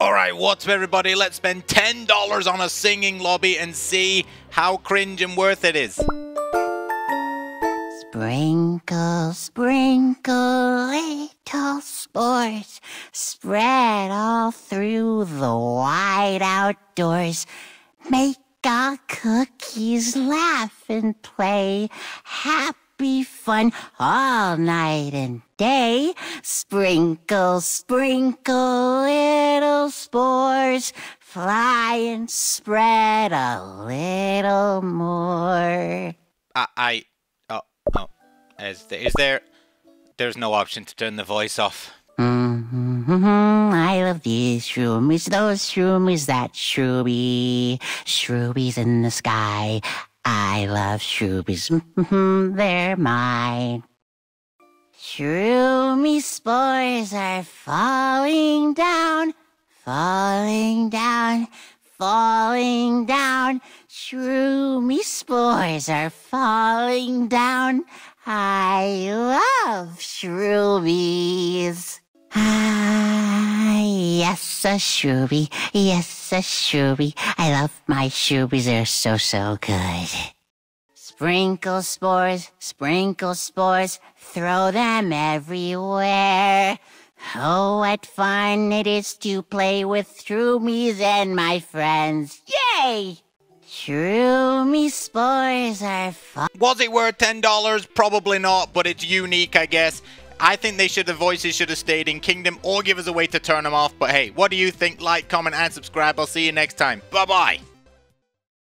Alright, what's up everybody? Let's spend $10 on a singing lobby and see how cringe and worth it is. Sprinkle, sprinkle, little spores spread all through the wide outdoors. Make our cookies laugh and play. Happy fun all night and day. Sprinkle, sprinkle, little spores. Fly and spread a little more. I, I oh, oh, is there, is there, there's no option to turn the voice off. Mm-hmm. I love these shroomies, those shroomies, that shrooby, shroobies in the sky. I love shroobies, they're mine. Shroomy spores are falling down, falling down, falling down. Shroomy spores are falling down. I love shroobies. Ah. Yes, a shrooby. Yes, a shrooby. I love my shroobies. They're so, so good. Sprinkle spores, sprinkle spores, throw them everywhere. Oh, what fun it is to play with shroomies and my friends. Yay! Shroomy spores are fun. Was it worth $10? Probably not, but it's unique, I guess. I think they should, the voices should have stayed in Kingdom or give us a way to turn them off. But hey, what do you think? Like, comment, and subscribe. I'll see you next time. Bye-bye.